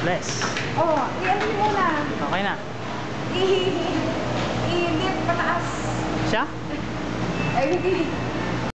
Bless. Oh, i-ano mo muna. Okay na. I- I-lift pataas. Siya? Ay, hindi.